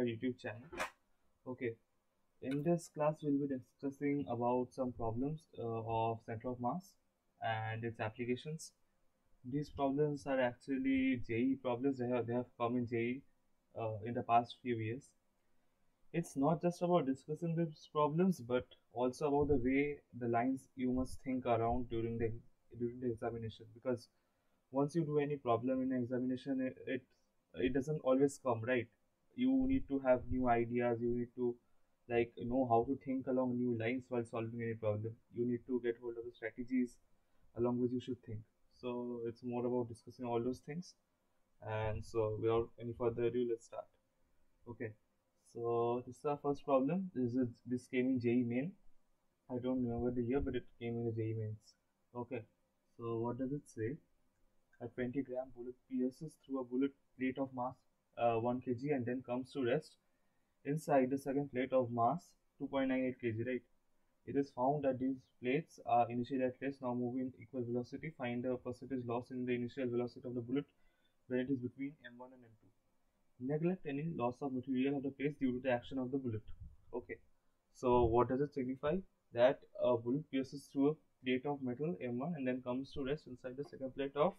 our YouTube channel. Okay, in this class we'll be discussing about some problems uh, of center of mass and its applications. These problems are actually JEE problems. They have they have come in JEE uh, in the past few years. It's not just about discussing these problems, but also about the way the lines you must think around during the during the examination because once you do any problem in examination it it doesn't always come right you need to have new ideas you need to like know how to think along new lines while solving any problem. You need to get hold of the strategies along which you should think. So it's more about discussing all those things. And so without any further ado let's start. Okay. So this is our first problem. This is this came in JEE main I don't remember the year but it came in the JEE mains okay. So what does it say? A 20 gram bullet pierces through a bullet plate of mass uh, 1 kg and then comes to rest inside the second plate of mass 2.98 kg right? It is found that these plates are initially at rest now moving equal velocity find the percentage loss in the initial velocity of the bullet when it is between m1 and m2 neglect any loss of material of the plates due to the action of the bullet. Okay. So what does it signify? That a bullet pierces through a plate of metal m1 and then comes to rest inside the second plate of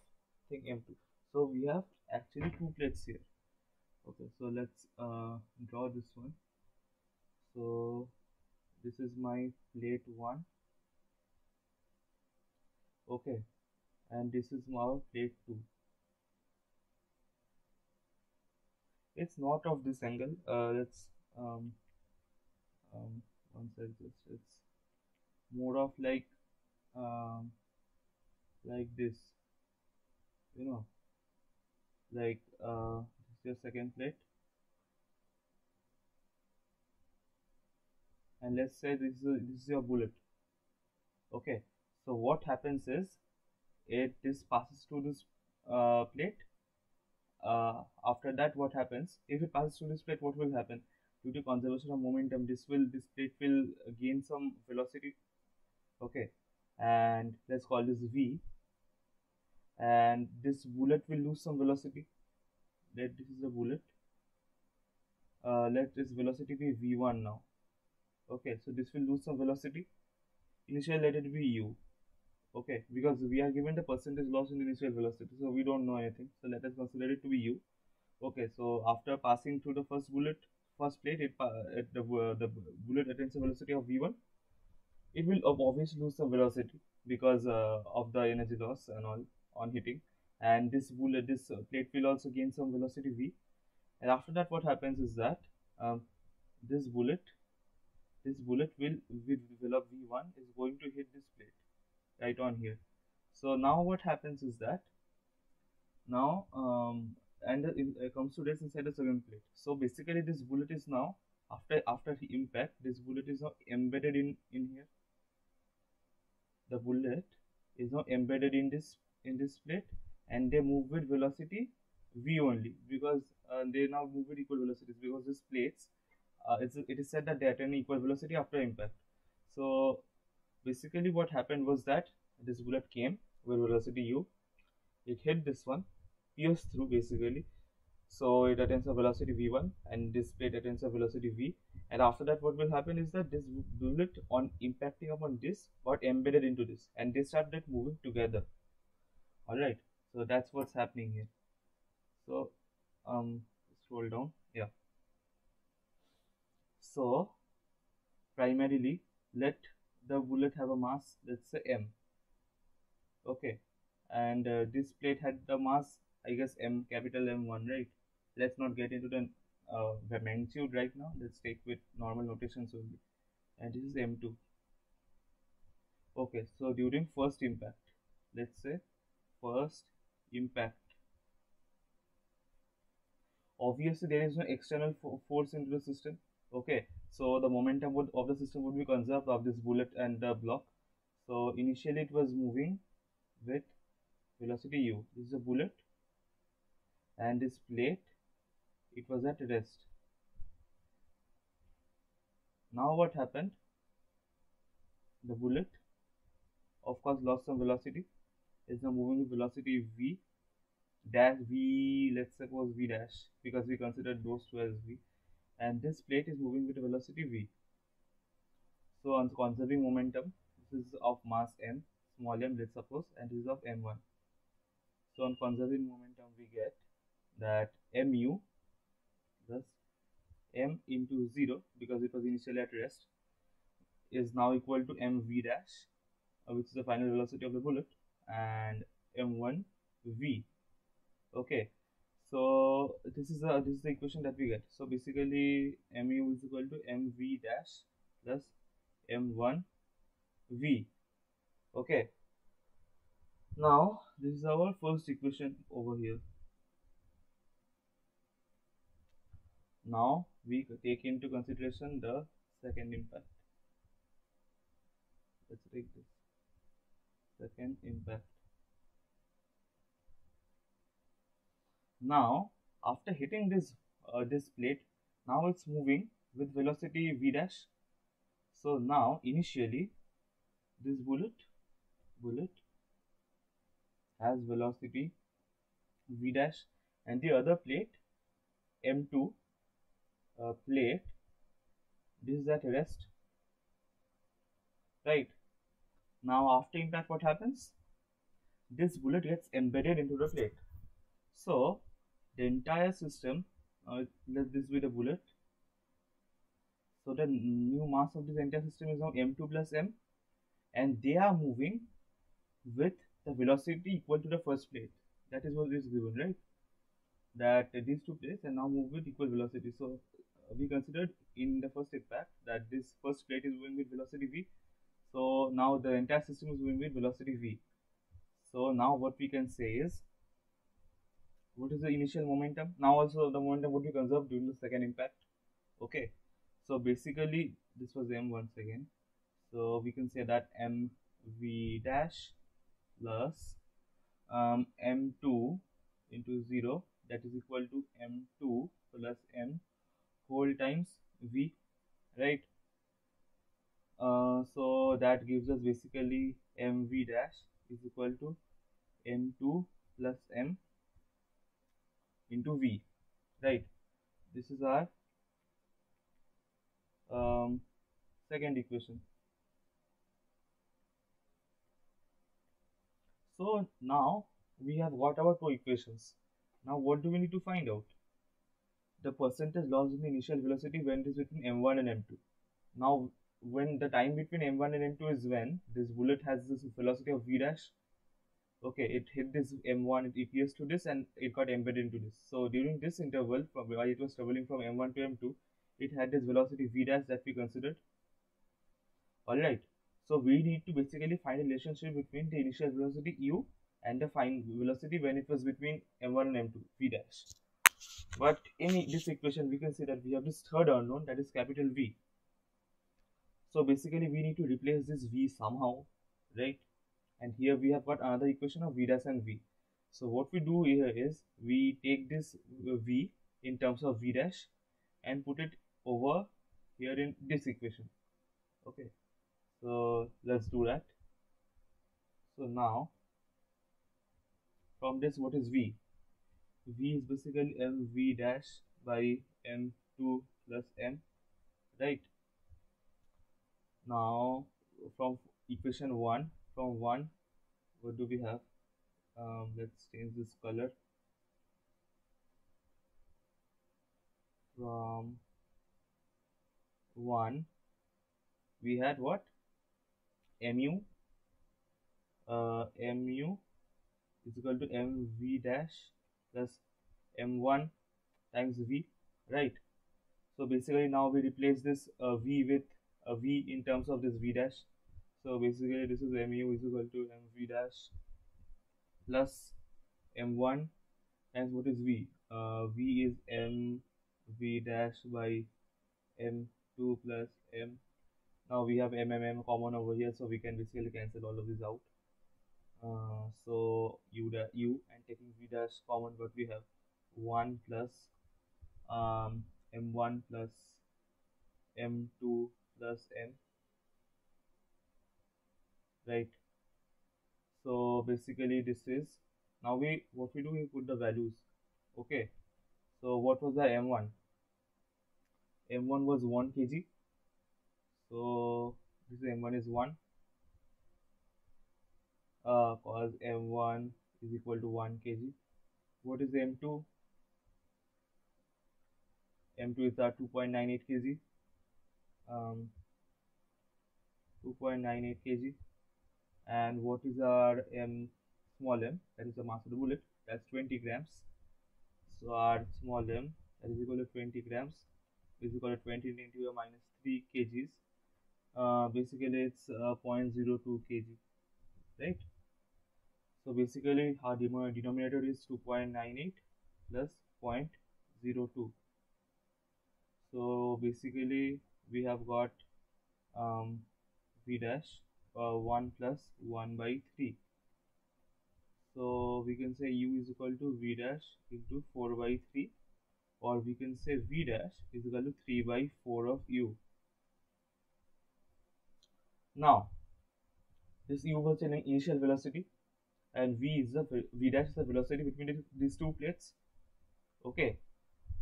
thing m2 so we have actually two plates here okay so let's uh, draw this one. So this is my plate 1 okay and this is my plate 2 it's not of this angle. Uh, let's um, um, one sec just it's more of like um, like this you know like uh, your second plate. And let's say this is, this is your bullet. Okay. So what happens is it this passes to this uh, plate. Uh, after that what happens? If it passes through this plate what will happen? Due to conservation of momentum this will this plate will gain some velocity. Okay. And let's call this v. And this bullet will lose some velocity let this is a bullet. Uh, let this velocity be v1 now. Okay so this will lose some velocity. Initially let it be u. Okay because we are given the percentage loss in initial velocity so we don't know anything. So let us consider it to be u. Okay so after passing through the first bullet first plate it, it the, uh, the bullet attains a velocity of v1 it will obviously lose some velocity because uh, of the energy loss and all on hitting and this bullet this uh, plate will also gain some velocity v. And after that what happens is that um, this bullet this bullet will with develop v1 is going to hit this plate right on here. So now what happens is that now um, and it comes to rest inside the second plate. So basically this bullet is now after after the impact this bullet is now embedded in in here. The bullet is now embedded in this in this plate and they move with velocity v only because uh, they now move with equal velocities because these plates uh, it's, it is said that they attain equal velocity after impact. So basically what happened was that this bullet came with velocity u. It hit this one pierced through basically. So it attains a velocity v1 and this plate attains a velocity v. And after that what will happen is that this bullet on impacting upon this got embedded into this and they started moving together. All right so that's what's happening here. So um scroll down. Yeah. So primarily let the bullet have a mass let's say m. Okay. And uh, this plate had the mass i guess m capital m1 right? Let's not get into the uh, the magnitude right now. Let's take with normal notations only. And this is m2 okay. So during first impact let's say first impact. Obviously there is no external fo force into the system okay? So the momentum would, of the system would be conserved of this bullet and the block. So initially it was moving with velocity u. This is a bullet and this plate it was at rest. Now what happened? The bullet of course lost some velocity is moving with velocity v dash v let's suppose v dash because we considered those two as v and this plate is moving with a velocity v. So on conserving momentum, this is of mass m, small m let's suppose, and this is of m1. So on conserving momentum, we get that mu thus m into 0 because it was initially at rest is now equal to mv dash uh, which is the final velocity of the bullet and m1 v. Okay. So this is the this is the equation that we get. So basically mu is equal to mv dash plus m1 v. Okay. Now this is our first equation over here. Now we take into consideration the second impact. Let's take this second impact. Now after hitting this uh, this plate now it's moving with velocity v dash. So now initially this bullet bullet has velocity v dash and the other plate m2 uh, plate this is at rest. Right now after impact what happens? This bullet gets embedded into the plate. So the entire system uh, let this be the bullet. So the new mass of this entire system is now m2 plus m and they are moving with the velocity equal to the first plate. That is what is given right? That uh, these two plates and now move with equal velocity. So uh, we considered in the first impact that this first plate is moving with velocity v so now the entire system is moving with velocity v. So now what we can say is what is the initial momentum? Now also the momentum would be conserved during the second impact. Okay. So basically this was m once again. So we can say that mv dash plus um, m2 into 0 that is equal to m2 plus m whole times v right uh, so that gives us basically mv dash is equal to m2 plus m into v right? This is our um, second equation. So now we have got our two equations. Now what do we need to find out? The percentage loss in the initial velocity when it is between m1 and m2 now when the time between m1 and m2 is when this bullet has this velocity of v dash okay it hit this m1 it EPS to this and it got embedded into this. So during this interval from while it was traveling from m1 to m2 it had this velocity v dash that we considered. All right so we need to basically find a relationship between the initial velocity u and the final velocity when it was between m1 and m2 v dash. But in this equation we can see that we have this third unknown that is capital v so basically we need to replace this v somehow right? And here we have got another equation of v dash and v. So what we do here is we take this v in terms of v dash and put it over here in this equation. Okay. So let's do that. So now from this what is v? V is basically mv dash by m2 plus m right now from equation 1 from 1 what do we have? Um, let's change this color. From 1 we had what? Mu uh, mu is equal to mv dash plus m1 times v right? So basically now we replace this uh, v with a v in terms of this v dash. So basically this is mu is equal to mv dash plus m1 and what is v? Uh, v is m v dash by m2 plus m. Now we have mmm common over here so we can basically cancel all of this out. Uh, so u da u and taking v dash common what we have? 1 plus um, m1 plus m2 plus m right. So basically this is now we what we do we put the values. Okay. So what was the m1 m1 was 1 kg. So this m1 is 1 uh, cos m1 is equal to 1 kg. What is m2 m2 is our 2.98 kg um, 2.98 kg. And what is our m small m? That is the mass of the bullet. That's 20 grams. So our small m that is equal to 20 grams is equal to 20 into minus 3 kgs. Uh, basically it's uh, 0.02 kg right? So basically our denominator is 2.98 plus 0.02 so basically we have got um, v dash uh, 1 plus 1 by 3 so we can say u is equal to v dash into 4 by 3 or we can say v dash is equal to 3 by 4 of u. Now this u was an initial velocity and v is the v dash is the velocity between these two plates. Okay.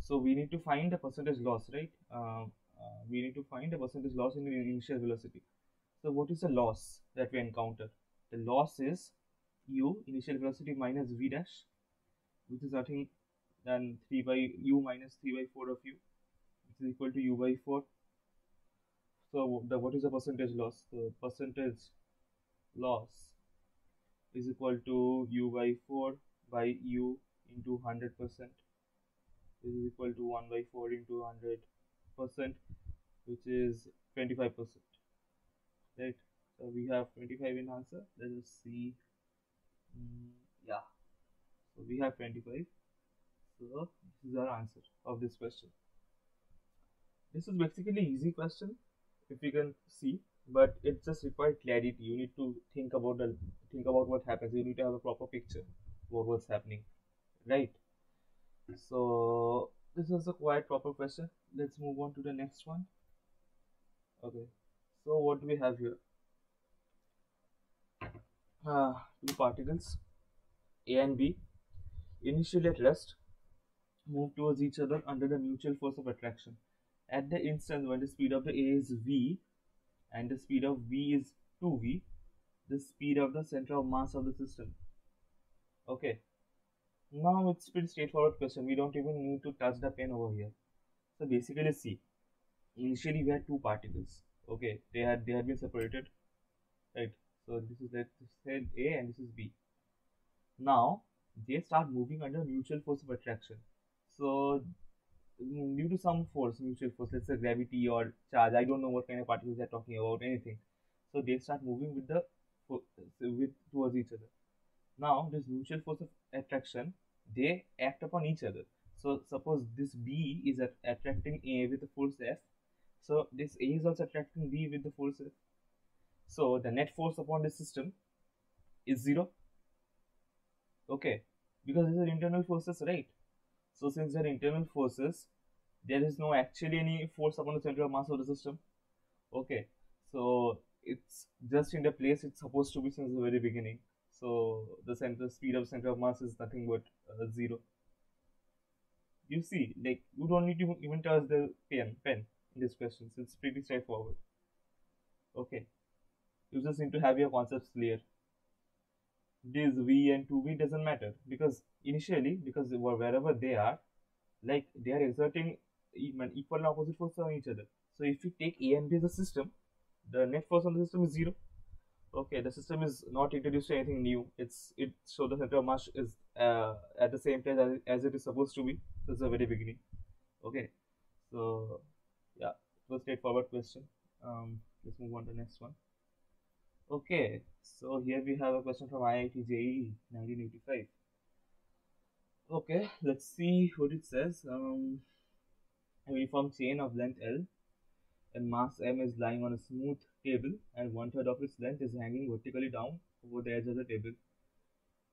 So we need to find the percentage loss right? Uh, uh, we need to find the percentage loss in the initial velocity. So what is the loss that we encounter? The loss is u initial velocity minus v dash which is nothing than 3 by u minus 3 by 4 of u which is equal to u by 4 so the what is the percentage loss? The percentage loss is equal to u by 4 by u into 100 percent. This is equal to 1 by 4 into 100 percent which is 25 percent right? So we have 25 in answer. Let us see. Mm, yeah. So we have 25 so this is our answer of this question. This is basically easy question if you can see but it just requires clarity. You need to think about the think about what happens. You need to have a proper picture what was happening right? So this is a quite proper question let's move on to the next one. Okay. So what do we have here? Uh, two particles. A and b. Initially at rest. Move towards each other under the mutual force of attraction. At the instant when the speed of the a is v and the speed of v is 2v the speed of the center of mass of the system. Okay. Now it's pretty straightforward question. We don't even need to touch the pen over here. So basically see, initially we had two particles. Okay, they had they had been separated. Right. So this is let's say A and this is B. Now they start moving under mutual force of attraction. So mm, due to some force, mutual force, let's say gravity or charge, I don't know what kind of particles they're talking about, anything. So they start moving with the with towards each other. Now this mutual force of attraction they act upon each other. So suppose this B is at attracting A with the force F. So this A is also attracting B with the force F. So the net force upon this system is zero. Okay, because these are internal forces, right? So since they're internal forces, there is no actually any force upon the center of mass of the system. Okay, so it's just in the place it's supposed to be since the very beginning. So the center speed of center of mass is nothing but uh, zero. You see, like you don't need to even touch the pen pen in this question. So it's pretty straightforward. Okay, you just need to have your concepts clear. This v and 2v doesn't matter because initially because wherever they are, like they are exerting equal and opposite force on each other. So if you take A and B as a system, the net force on the system is zero okay the system is not introduced to anything new it's it so the center of mass is uh, at the same place as, as it is supposed to be since the very beginning. Okay. So yeah it was straightforward question. Um let's move on to the next one. Okay. So here we have a question from iit JEE 1985 okay let's see what it says. Um a uniform chain of length l. And mass m is lying on a smooth table and one third of its length is hanging vertically down over the edge of the table.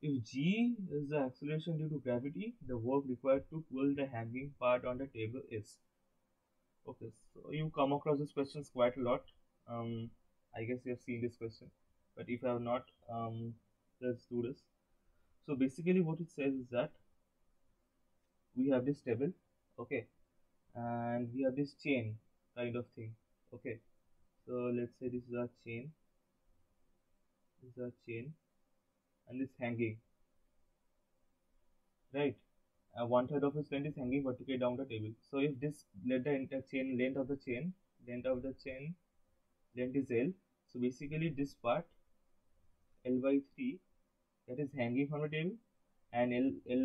If g is the acceleration due to gravity, the work required to pull the hanging part on the table is. Okay, so you come across these questions quite a lot. Um, I guess you have seen this question, but if you have not, um, let's do this. So basically, what it says is that we have this table, okay, and we have this chain kind of thing okay so let's say this is our chain this is our chain and it's hanging. Right? Uh, one third of its length is hanging vertically down the table. So if this let the entire chain length of the chain length of the chain length is l. So basically this part l by 3 that is hanging from the table and l l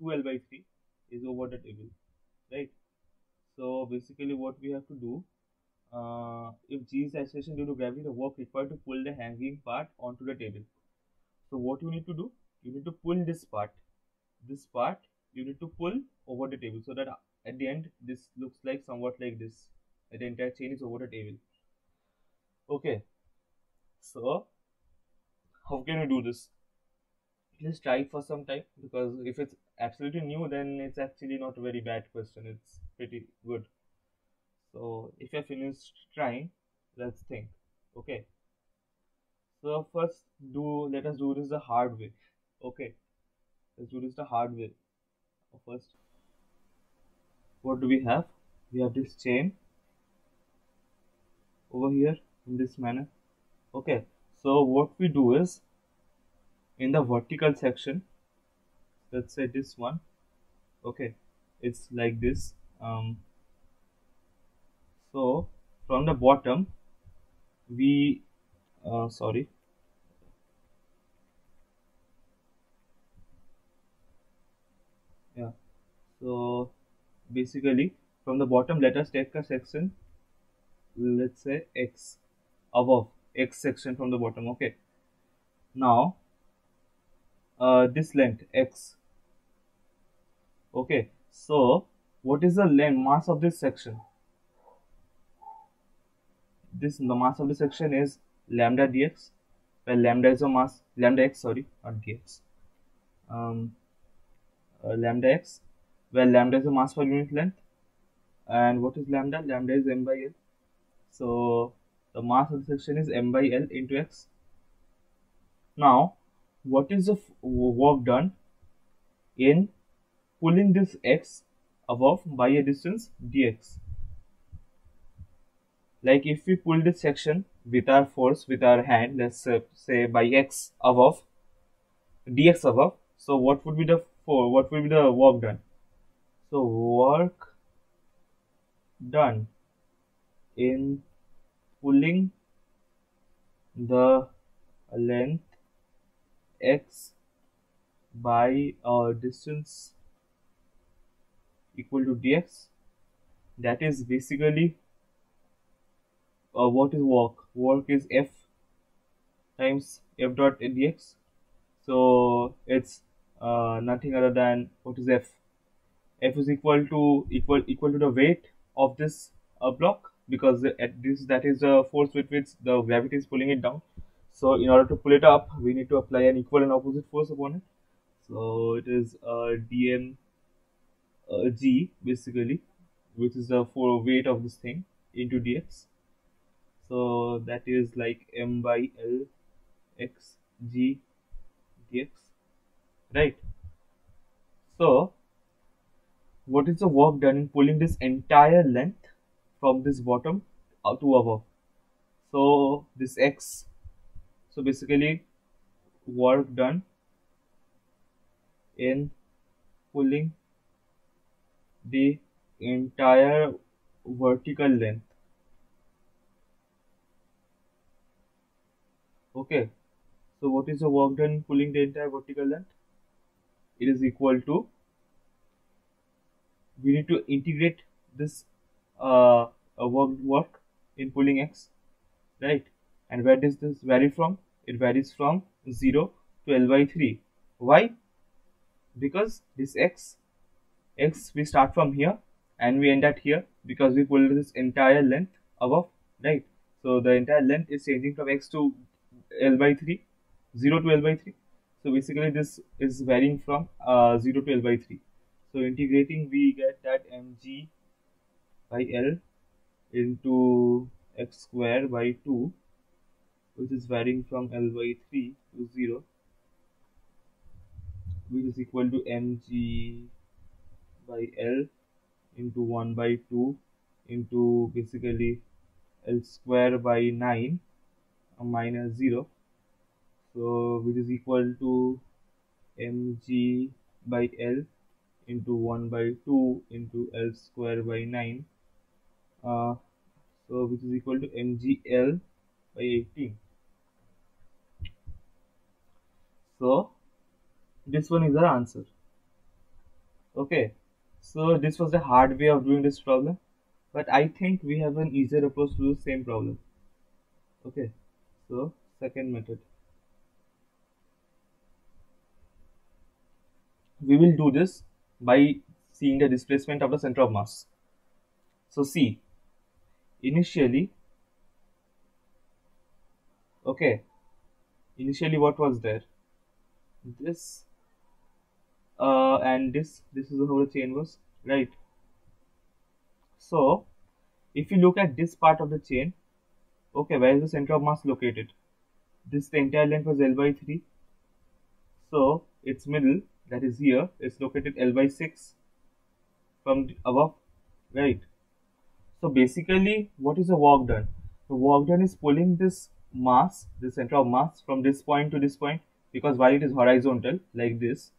2 l by 3 is over the table. Right? So basically what we have to do uh, if g is acceleration due to gravity the work required to pull the hanging part onto the table so what you need to do you need to pull this part. This part you need to pull over the table so that at the end this looks like somewhat like this the entire chain is over the table. Okay. So how can we do this? Let's try for some time because if it's absolutely new then it's actually not a very bad question. It's pretty good. So if you're finished trying let's think. Okay so first do let us do this the hard way. Okay. Let's do this the hard way. First what do we have? We have this chain over here in this manner. Okay. So what we do is in the vertical section let's say this one. Okay. It's like this. Um, so from the bottom we uh, sorry yeah so basically from the bottom let us take a section. Let's say x above x section from the bottom okay. Now uh, this length x. Okay so what is the length mass of this section? This the mass of the section is lambda dx where lambda is a mass lambda x sorry not dx. Um, uh, lambda x where lambda is a mass per unit length. And what is lambda? Lambda is m by l. So the mass of the section is m by l into x. Now what is the work done in pulling this x above by a distance dx? Like if we pull this section with our force with our hand let's uh, say by x above dx above so what would be the for what will be the work done so work done in pulling the length x by a distance equal to dx. That is basically uh, what is work? Work is f times f dot dx. So it's uh, nothing other than what is f f is equal to equal equal to the weight of this uh, block because at this that is the force with which the gravity is pulling it down. So in order to pull it up we need to apply an equal and opposite force upon it. So it is uh, dm uh, g basically which is the for weight of this thing into dx. So that is like m by l x g dx right? So what is the work done in pulling this entire length from this bottom uh, to above? So this x so basically work done in pulling the entire vertical length. Okay so what is the work done pulling the entire vertical length? It is equal to we need to integrate this uh, work work in pulling x right? And where does this vary from? It varies from 0 to l by 3 why? Because this x x we start from here and we end at here because we pull this entire length above right? So the entire length is changing from x to l by 3 0 to l by 3 so basically this is varying from uh, 0 to l by 3 so integrating we get that mg by l into x square by 2 which is varying from l by 3 to 0 which is equal to mg by l into 1 by 2 into basically L square by 9 uh, minus 0 so which is equal to mg by L into 1 by 2 into L square by 9 uh, so which is equal to mgl by 18 so this one is our answer. Okay so this was the hard way of doing this problem but I think we have an easier approach to the same problem. Okay so second method. We will do this by seeing the displacement of the center of mass. So see initially okay initially what was there? This uh, and this this is how the chain was right? So if you look at this part of the chain okay where is the center of mass located? This the entire length was l by 3 so its middle that is here is located l by 6 from above right? So basically what is the work done? The work done is pulling this mass the center of mass from this point to this point because while it is horizontal like this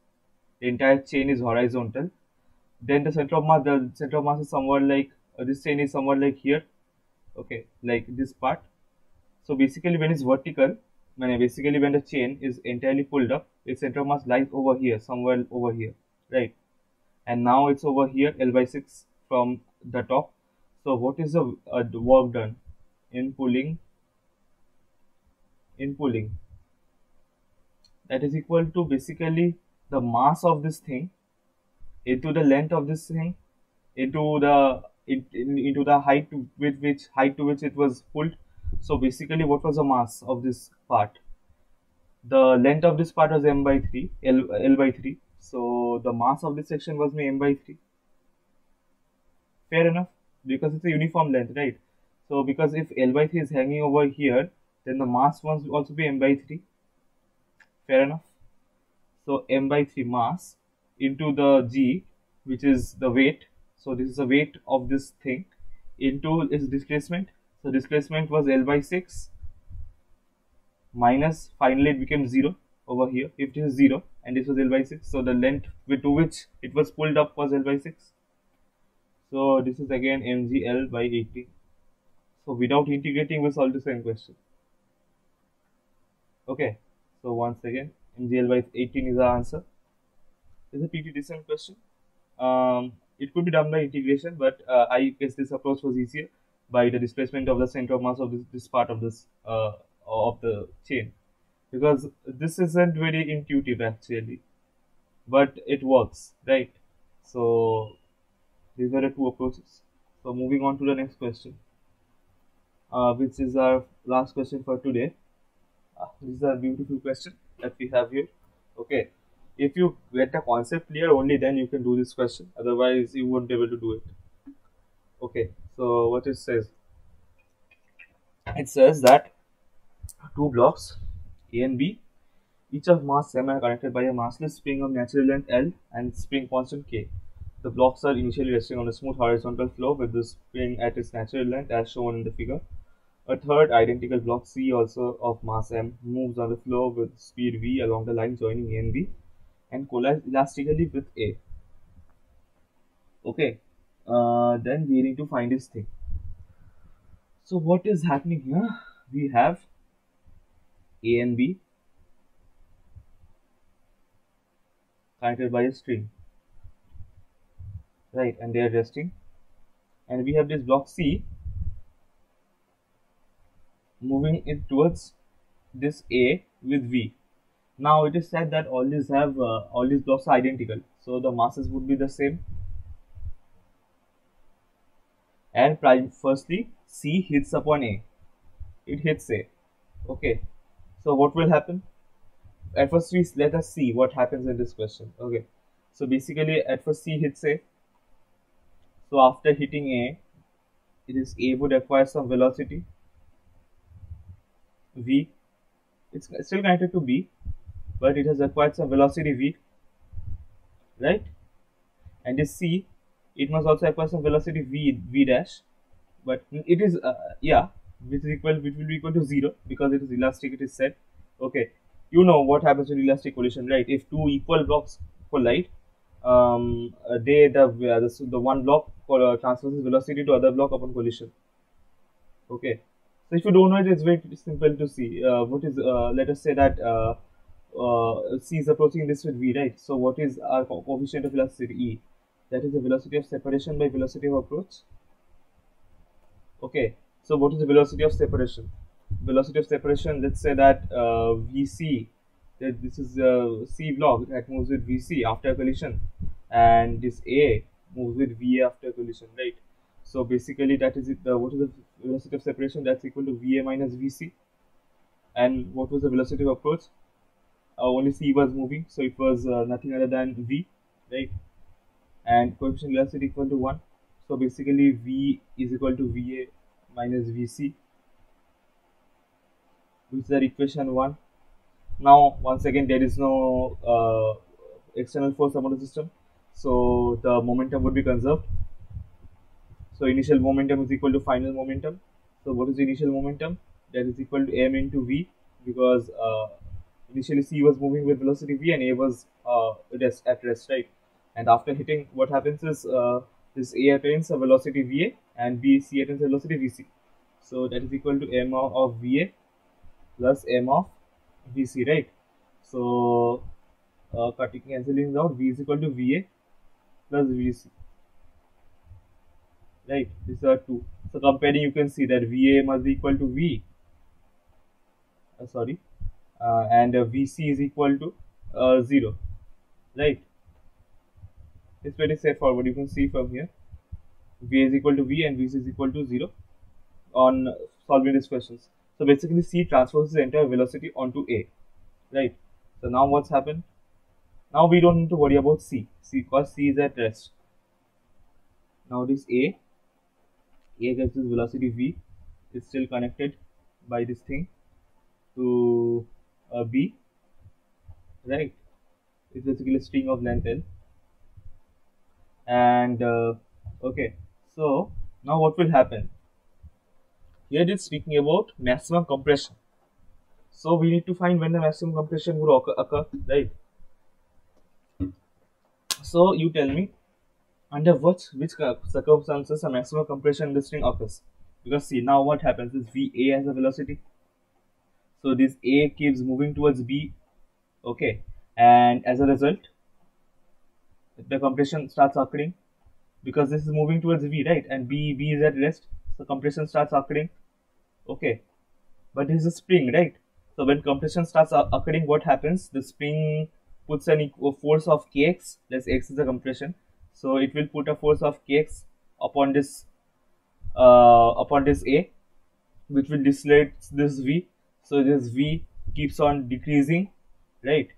the entire chain is horizontal. Then the center of mass the center of mass is somewhere like uh, this chain is somewhere like here okay like this part. So basically when it's vertical when basically when the chain is entirely pulled up its center mass lies over here somewhere over here right? And now it's over here l by 6 from the top. So what is the, uh, work done in pulling in pulling? That is equal to basically the mass of this thing into the length of this thing into the in, in, into the height with which height to which it was pulled. So basically what was the mass of this part the length of this part was m by 3 l, l by 3 so the mass of this section was m by 3 fair enough? Because it's a uniform length right? So because if l by 3 is hanging over here then the mass must also be m by 3 fair enough? So m by 3 mass into the g which is the weight. So this is the weight of this thing into its displacement. So displacement was l by 6 minus finally it became 0 over here if this is 0 and this was l by 6 so the length with to which it was pulled up was l by 6 so this is again mgl by 18 so without integrating we solve the same question okay so once again, MGL by 18 is the answer. This is a pretty decent question. Um, it could be done by integration, but uh, I guess this approach was easier by the displacement of the center of mass of this, this part of this uh, of the chain. Because this isn't very intuitive actually. But it works right? So these are the two approaches. So moving on to the next question uh, which is our last question for today. Uh, this is a beautiful question that we have here. Okay. If you get the concept clear only then you can do this question. Otherwise you won't be able to do it. Okay. So what it says? It says that two blocks a and b each of mass m are connected by a massless spring of natural length l and spring constant k the blocks are initially resting on a smooth horizontal floor with the spring at its natural length as shown in the figure a third identical block C also of mass m moves on the floor with speed v along the line joining A and B and collides elastically with A. Okay, uh, then we need to find this thing. So what is happening here? We have A and B connected by a string, right? And they are resting. And we have this block C moving it towards this A with V. Now it is said that all these have uh, all these blocks are identical, so the masses would be the same. And firstly, C hits upon A. It hits A. Okay. So what will happen? At first, we let us see what happens in this question. Okay. So basically, at first C hits A. So after hitting A, it is A would acquire some velocity v it's still connected to b but it has acquired some velocity v right and this c it must also acquire some velocity v v dash but it is uh, yeah which is equal which will be equal to zero because it is elastic it is said okay. You know what happens in elastic collision right? If two equal blocks collide um, uh, they the, uh, the the one block uh, transfers velocity to other block upon collision. Okay. So if you don't know it it's very simple to see. Uh, what is uh, let us say that uh, c is approaching this with v right? So what is our coefficient of velocity e. That is the velocity of separation by velocity of approach. Okay so what is the velocity of separation? Velocity of separation let's say that uh, vc that this is a c block that moves with vc after collision and this a moves with va after collision right? So basically that is it uh, what is the velocity of separation? That's equal to va minus vc and what was the velocity of approach? Uh, only c was moving so it was uh, nothing other than v right? And coefficient velocity equal to 1 so basically v is equal to va minus vc which is the equation 1 now once again there is no uh, external force upon the system. So the momentum would be conserved. So initial momentum is equal to final momentum. So what is initial momentum? That is equal to m into v because uh, initially c was moving with velocity v and a was uh, at rest right? And after hitting what happens is uh, this a attains a velocity va and b c attains a velocity vc so that is equal to m of, va plus m of vc right? So uh, cutting cancelling out. V is equal to va plus vc right? These are two. So comparing you can see that va must be equal to v uh, sorry uh, and uh, vc is equal to uh, 0 right it's very straightforward you can see from here. V is equal to v and v is equal to 0 on solving these questions. So basically c transfers the entire velocity onto a right? So now what's happened? Now we don't need to worry about c. C because c is at rest. Now this a a gets this velocity v is still connected by this thing to uh, b right? It's basically a string of length l and uh, okay. So now what will happen? Here it is speaking about maximum compression. So we need to find when the maximum compression would occur, occur right? So you tell me under what which circumstances a maximum compression in the string occurs? Because see now what happens is va has a velocity. So this a keeps moving towards b okay? And as a result the compression starts occurring because this is moving towards v right? And b b is at rest so compression starts occurring. Okay. But this is a spring right? So when compression starts occurring what happens? The spring puts an equal force of kx let's x is the compression. So it will put a force of kx upon this uh, upon this a which will decelerate this v. So this v keeps on decreasing right?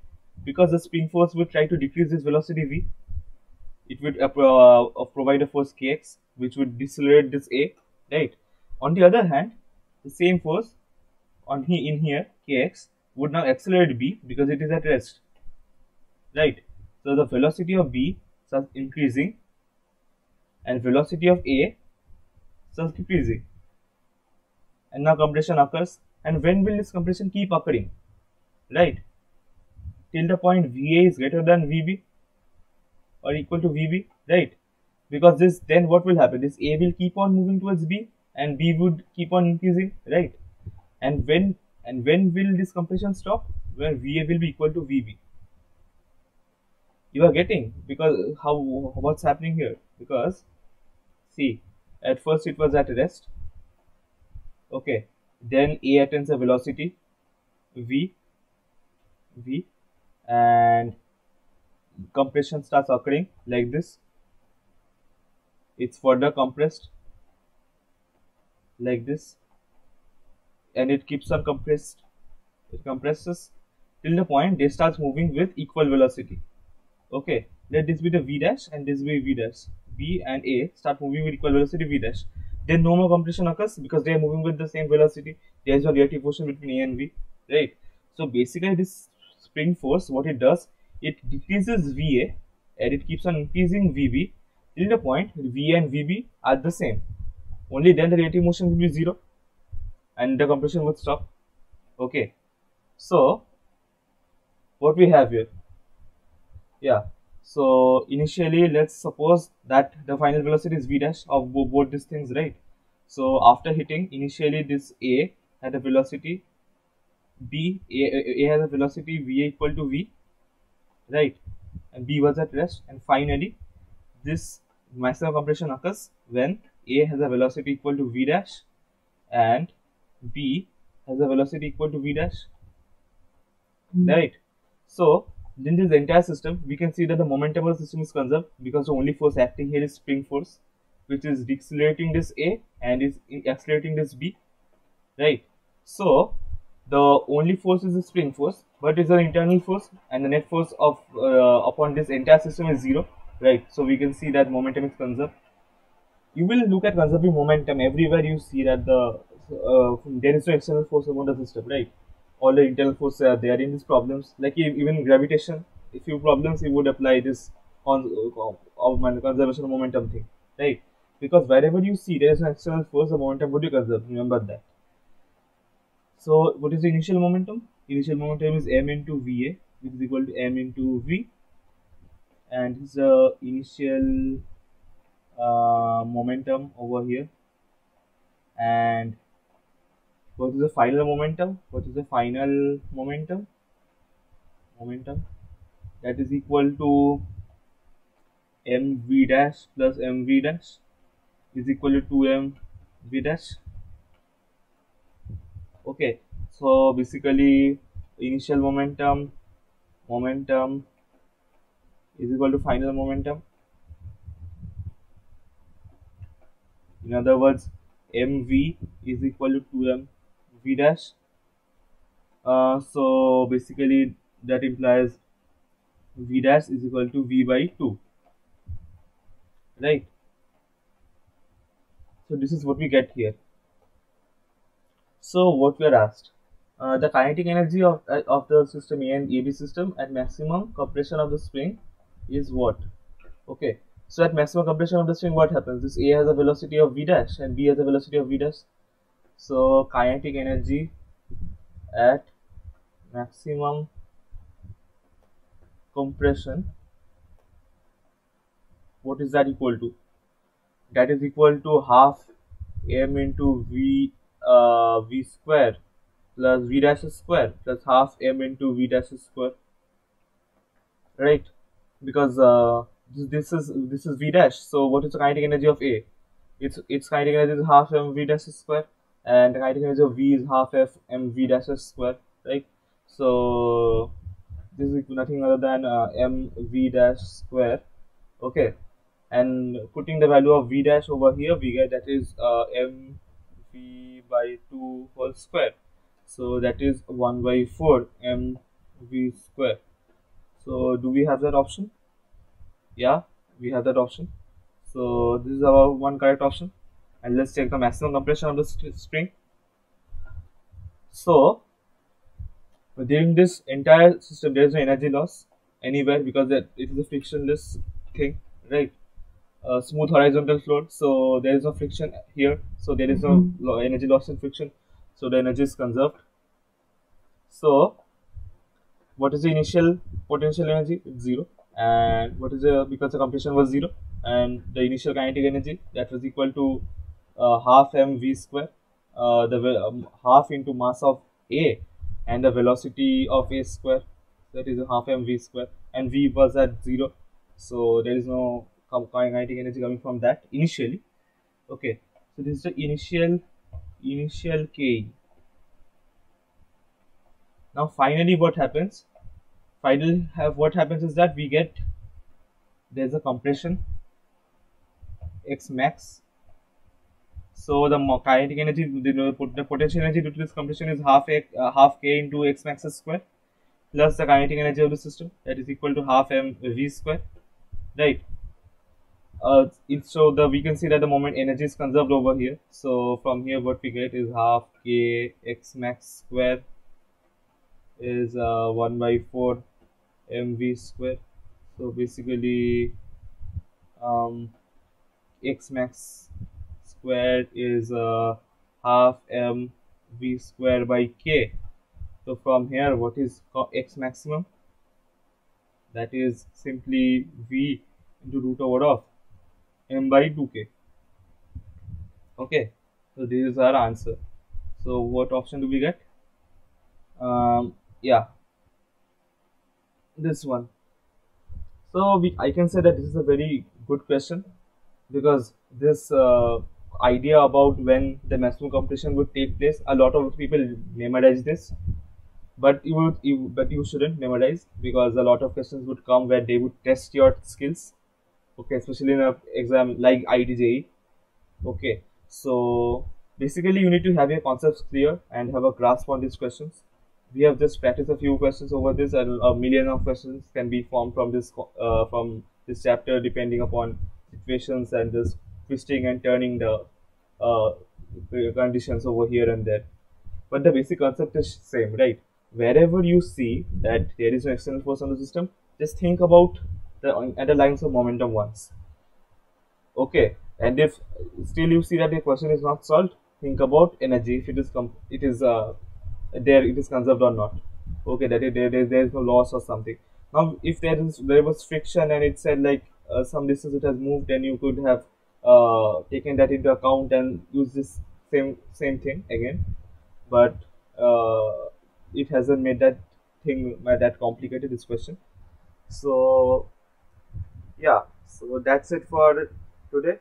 Because the spring force will try to decrease this velocity v it would uh, uh, provide a force kx which would decelerate this a right? On the other hand the same force on he in here kx would now accelerate b because it is at rest right? So the velocity of b starts increasing and velocity of a starts decreasing. And now compression occurs. And when will this compression keep occurring? Right? Till the point va is greater than vb or equal to vb right? Because this then what will happen? This a will keep on moving towards b and b would keep on increasing right? And when and when will this compression stop? When va will be equal to vb you are getting? Because how what's happening here? Because see at first it was at rest. Okay then a attains a velocity v v and compression starts occurring like this. It's further compressed like this and it keeps on compressed. It compresses till the point they starts moving with equal velocity. Okay let this be the v dash and this be v dash. B and a start moving with equal velocity v dash. Then no more compression occurs because they are moving with the same velocity. There is a relative motion between a and v right? So basically this spring force what it does it decreases va and it keeps on increasing vb till the point v and vb are the same. Only then the relative motion will be zero and the compression would stop. Okay. So what we have here? Yeah. So initially let's suppose that the final velocity is v dash of both these things right? So after hitting initially this a had a velocity b a, a has a velocity VA equal to v right. And b was at rest. And finally this maximum compression occurs when a has a velocity equal to v dash and b has a velocity equal to v dash. Mm. right. So in this entire system we can see that the momentum of the system is conserved because the only force acting here is spring force which is decelerating this a and is accelerating this b. Right. So the only force is the spring force but it's an internal force and the net force of uh, upon this entire system is zero right? So we can see that momentum is conserved. You will look at conserving momentum everywhere you see that the uh, there is no external force upon the system right? All the internal forces are there in these problems. Like even gravitation if you problems you would apply this on uh, conservation of momentum thing right? Because wherever you see there is an external force the momentum would be conserved. Remember that so what is the initial momentum? Initial momentum is m into va which is equal to m into v. And this is the initial uh, momentum over here. And what is the final momentum? What is the final momentum? Momentum. That is equal to mv dash plus mv dash is equal to 2m v dash okay so basically initial momentum momentum is equal to final momentum. In other words mv is equal to 2m v dash. Uh, so basically that implies v dash is equal to v by 2 right? So this is what we get here so what we are asked uh, the kinetic energy of, uh, of the system A and AB system at maximum compression of the spring is what? Okay. So at maximum compression of the spring what happens? This a has a velocity of v dash and b has a velocity of v dash. So kinetic energy at maximum compression what is that equal to? That is equal to half m into v uh, v square plus v dash square plus half m into v dash square right because uh, this, is this is v dash. So what is the kinetic energy of A? Its its kinetic energy is half m v dash square, and the kinetic energy of V is half f m v dash square, right? So this is nothing other than uh, m v dash square. Okay, and putting the value of v dash over here, we get that is uh, m v by 2 whole square. So that is 1 by 4 m v square. So do we have that option? Yeah we have that option. So this is our one correct option. And let's check the maximum compression of the spring. So during this entire system there is no energy loss anywhere because it is a frictionless thing right a smooth horizontal floor so there is no friction here. So there is no mm -hmm. energy loss in friction. So the energy is conserved. So what is the initial potential energy? It's zero. And what is the because the compression was zero and the initial kinetic energy that was equal to uh, half m v square uh, the um, half into mass of a and the velocity of a square. That is half m v square. And v was at zero. So there is no kinetic energy coming from that initially. Okay so this is the initial initial k now finally what happens? Finally have what happens is that we get there's a compression x max. So the kinetic energy the, potential energy due to this compression is half a, uh, half k into x max square plus the kinetic energy of the system that is equal to half m v square right uh, so the we can see that the moment energy is conserved over here. So from here what we get is half k x max square is uh, 1 by 4 mv square. So basically um, x max squared is uh, half m v square by k. So from here what is x maximum? That is simply v into root over of m by 2k okay so this is our answer. So what option do we get? Um, yeah. This one. So we, i can say that this is a very good question because this uh, idea about when the maximum compression would take place a lot of people memorize this. But you would you, but you shouldn't memorize because a lot of questions would come where they would test your skills okay especially in a exam like IIT okay so basically you need to have your concepts clear and have a grasp on these questions. We have just practiced a few questions over this and a million of questions can be formed from this uh, from this chapter depending upon situations and just twisting and turning the uh, conditions over here and there. But the basic concept is same right? Wherever you see that there is an external force on the system just think about the underlying of momentum once okay and if still you see that the question is not solved think about energy if it is it is uh, there it is conserved or not. Okay that it, there, there is no loss or something. Now if there is there was friction and it said like uh, some distance it has moved then you could have uh, taken that into account and use this same same thing again. But uh, it hasn't made that thing that complicated this question. So yeah so that's it for today